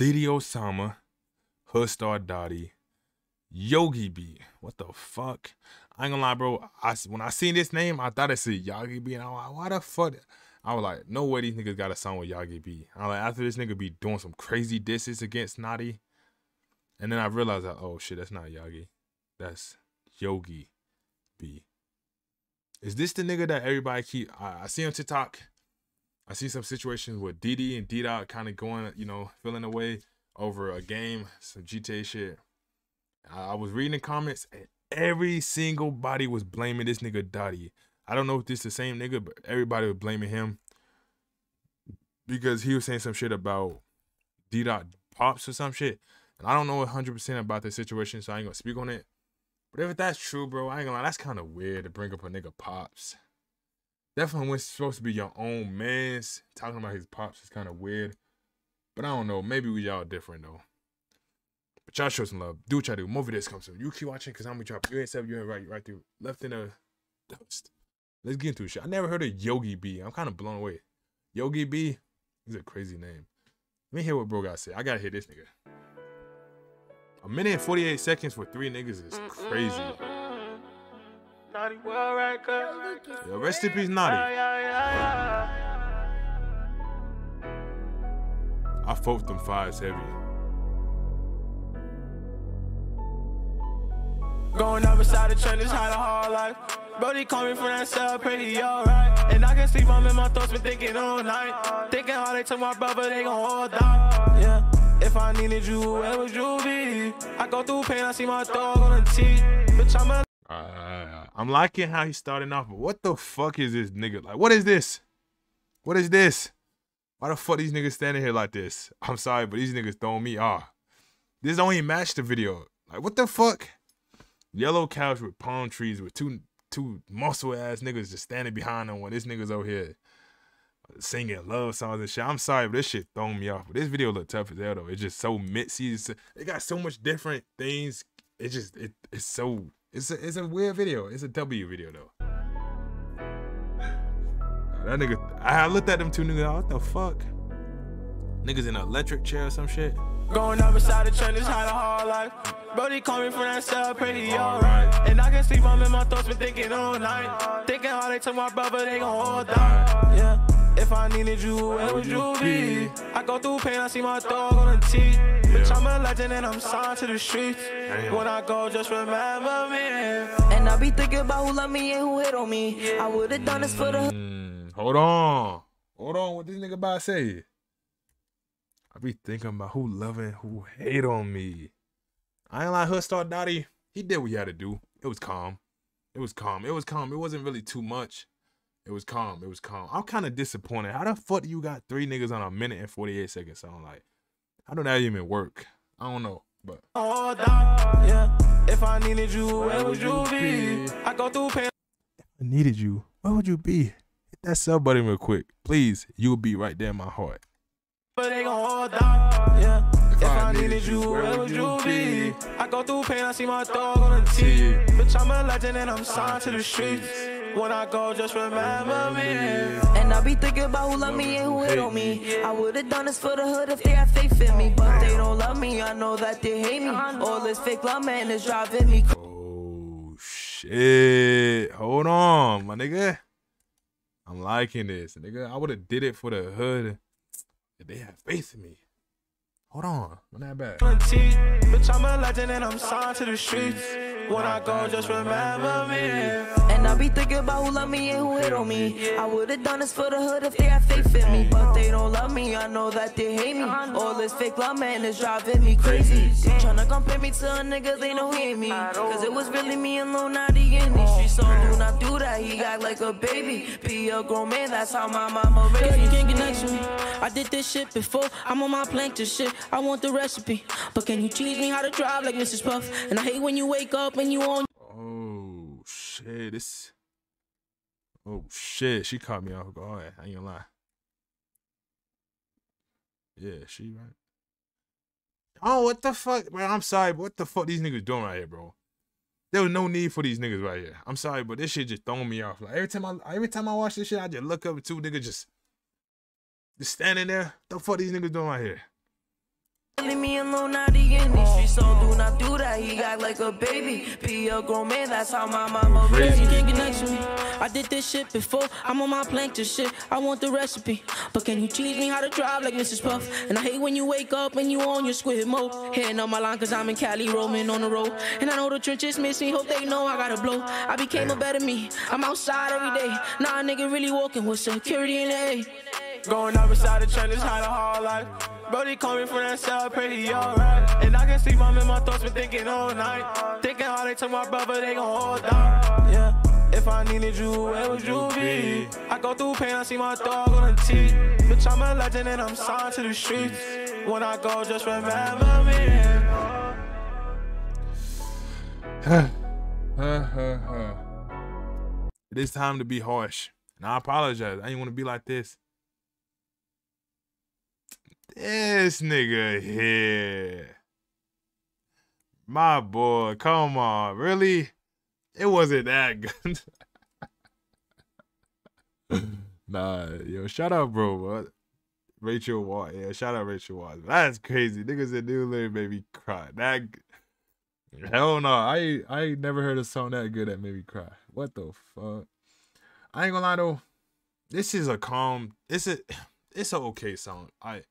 DD Osama, Hoodstar Dotty, Yogi B. What the fuck? I ain't gonna lie, bro. I when I seen this name, I thought it said Yogi B, and I was like, why the fuck? I was like, no way these niggas got a song with Yogi B. I was like, after this nigga be doing some crazy disses against Notti, and then I realized that, oh shit, that's not Yogi, that's Yogi B. Is this the nigga that everybody keep? I, I see on TikTok. I see some situations with DD and D Dot kind of going, you know, feeling away over a game, some GTA shit. I, was reading the comments and every single body was blaming this nigga Dotty. I don't know if this is the same nigga, but everybody was blaming him because he was saying some shit about D Dot pops or some shit. And I don't know 100% about the situation, so I ain't gonna speak on it. But if that's true, bro, I ain't gonna lie, that's kind of weird to bring up a nigga pops. Definitely when it's supposed to be your own man's talking about his pops is kind of weird. But I don't know, maybe we y'all different though. But y'all show some love. Do what y'all do. More videos come soon. You keep watching because I'm gonna drop. You ain't seven, you ain't right, right through, left in the dust. Let's get into it. Shit. I never heard of Yogii B. I'm kind of blown away. Yogii B. He's a crazy name. Let me hear what bro got to say. I gotta hear this nigga. A minute and 48 seconds for three niggas is crazy. Yo, rest in peace, Notti. I fought them fives heavy. Going up inside the trenches, had a hard life. Brody call me from that cell, pretty alright. And I can sleep, I'm in my thoughts, been thinking all night. Thinking how they took my brother, they gon' hold out. Yeah. If I needed you, where would you be? I go through pain, I see my dog on the T. Bitch, I'm a. Uh, I'm liking how he's starting off, but what the fuck is this nigga? Like, what is this? What is this? Why the fuck these niggas standing here like this? I'm sorry, but these niggas throwing me off. This don't even match the video. Like, what the fuck? Yellow couch with palm trees with two two muscle ass niggas just standing behind them when this nigga's over here singing love songs and shit. I'm sorry, but this shit throwing me off. But this video look tough as hell though. It's just so mixy. It got so much different things. It just it it's so it's a it's a weird video. It's a W video though. That nigga, I looked at them two niggas. What the fuck? Niggas in an electric chair or some shit. Going up inside the trenches, had a hard life. Brody call me from that cell, pretty alright. And I can sleep, I'm in my thoughts, been thinking all night. Thinking how they took my brother, they gon' hold out. Yeah. If I needed you, where would you be? I go through pain, I see my dog on the T. Bitch, I'm a legend and I'm signed to the streets. When I go, just remember me. And I be thinking about who love me and who hit on me. I would've done this for the. Mm, hold on. Hold on. What this nigga about to say? I be thinking about who loving, who hate on me. I ain't like Hoodstar Dotty. He did what he had to do. It was calm. It was calm. It was calm. It wasn't really too much. It was calm. It was calm. I'm kind of disappointed. How the fuck you got three niggas on a minute and 48 second song? Like, how do that even work? I don't know, but. Oh, out, yeah. If I needed you, where would you be? I go through pain. If I needed you, where would you be? Hit that sub button real quick. Please, you will be right there in my heart. But they gon' hold out, oh, yeah. If I needed you, where would you be? I go through pain, I see my dog on the T. Bitch, I'm a legend and I'm signed to the streets. When I go, just remember me. And I be thinking about who love me and who hate on me. I would've done this for the hood if they had faith in me. But they don't love me, I know that they hate me. All this fake love, man, is driving me crazy. Oh, shit. Hold on, my nigga. I'm liking this. Nigga, I would've did it for the hood if they had faith in me. Hold on, not that bad. Bitch, I'm a legend and I'm signed to the streets. When I go, just remember me. And I be thinking about who love me and who hate on me. I would've done this for the hood if they had faith in me. But they don't love me, I know that they hate me. All this fake love, man, is driving me crazy. They tryna compare me to a nigga, they he ain't me. Cause it was really me and Lil Notti in streets. So do not do that, he act like a baby. Be a grown man, that's how my mama raised You can't get next to me. I did this shit before. I'm on my plank to shit. I want the recipe. But can you teach me how to drive like Mrs. Puff? And I hate when you wake up and you on. Oh, shit. This. Oh, shit. She caught me off guard. I ain't gonna lie. Yeah, she right. Oh, what the fuck, bro? I'm sorry, but what the fuck these niggas doing right here, bro? There was no need for these niggas right here. I'm sorry, but this shit just throwing me off. Like every time I every time I watch this shit, I just look up at two niggas just just standing there. The fuck these niggas doing right here? Leave me alone, not the in these streets, so do not do that. He act like a baby. Be a grown man, that's how my mama raised You me. can't get next to me. I did this shit before. I'm on my plank to shit. I want the recipe. But can you teach me how to drive like Mrs. Puff? And I hate when you wake up and you on your squid mode. Hitting on my line cause I'm in Cali roaming on the road. And I know the trenches miss me. Hope they know I gotta blow. I became a better me. I'm outside every day. Nah, nigga really walking with security in the A. Going up inside the trenches, had a hard life. Brody call me from that cell, pretty alright. And I can sleep, I'm in my thoughts, been thinking all night. Thinking how they took my brother, they gon' hold down. Yeah. If I needed you, where would you be? I go through pain, I see my dog on the T. Bitch, I'm a legend and I'm signed to the streets. When I go, just remember me. it is time to be harsh. And I apologize. I didn't want to be like this. This nigga here. My boy, come on. Really? It wasn't that good. nah, yo, shout out, bro. What? Rachel Watt. Yeah, shout out Rachel Watt. That's crazy. Niggas that do literally made me cry. That hell no. I I ain't never heard a song that good that made me cry. What the fuck? I ain't gonna lie though. This is a calm. It's a it's a okay song. I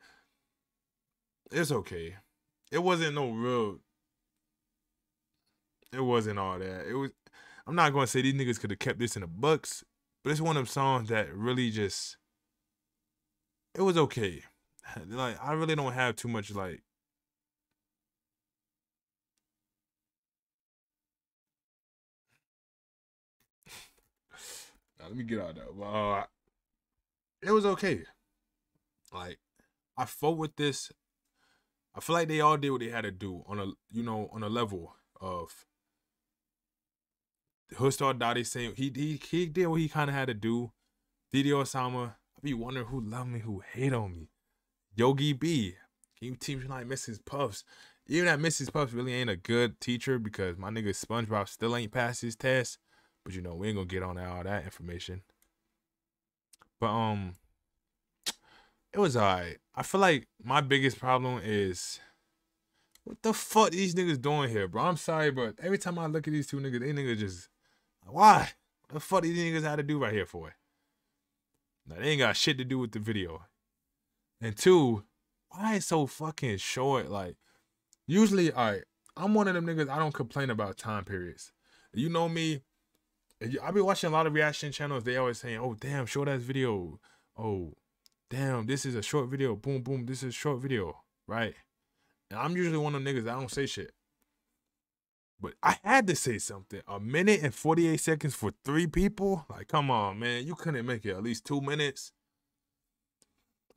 it's okay. It wasn't no real. It wasn't all that. It was. I'm not gonna say these niggas could have kept this in the books, but it's one of them songs that really just. It was okay. Like I really don't have too much like. Let me get out there. Uh, it was okay. Like I fought with this. I feel like they all did what they had to do on a you know on a level of Hoodstar Dotty saying he he he did what he kind of had to do. DD Osama, I be wondering who love me, who hate on me. Yogii B, can you teach me like Mrs. Puffs? Even that Mrs. Puffs really ain't a good teacher because my nigga SpongeBob still ain't passed his test. But you know we ain't gonna get on all that information. But um, it was alright. I feel like my biggest problem is what the fuck these niggas doing here, bro. I'm sorry, but every time I look at these two niggas, they niggas just why? What the fuck these niggas had to do right here for? it. Now they ain't got shit to do with the video. And two, why it's so fucking short? Like, usually, alright, I'm one of them niggas. I don't complain about time periods. You know me. I be watching a lot of reaction channels. They always saying, "Oh damn, short ass video." Oh, damn, this is a short video. Boom, boom, this is a short video, right? And I'm usually one of them niggas that don't say shit. But I had to say something. A minute and 48 seconds for three people? Like, come on, man. You couldn't make it at least two minutes.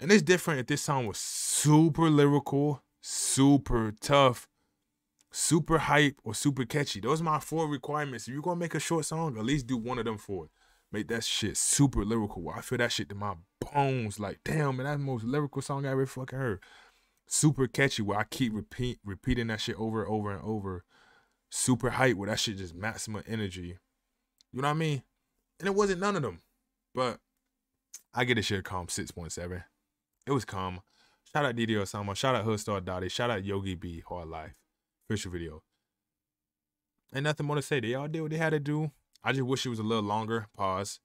And it's different if this song was super lyrical, super tough, super hype, or super catchy. Those are my four requirements. If you're gonna make a short song, at least do one of them for it. Make that shit super lyrical. I feel that shit to my bones. Like, damn, man, that's the most lyrical song I ever fucking heard. Super catchy where I keep repeat repeating that shit over and over and over. Super hype where that shit just maximum energy. You know what I mean? And it wasn't none of them. But I get a shit calm 6.7. It was calm. Shout out DD Osama. Shout out Hoodstar Dotty. Shout out Yogii B. Hard Life. Official video. Ain't nothing more to say. They all did what they had to do. I just wish it was a little longer. Pause.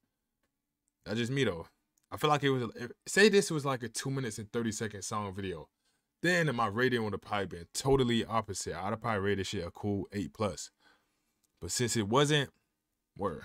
That's just me though. I feel like it was. If, say this was like a two minutes and thirty second song video, then my rating would have probably been totally opposite. I'd have probably rated shit a cool eight plus. But since it wasn't, word.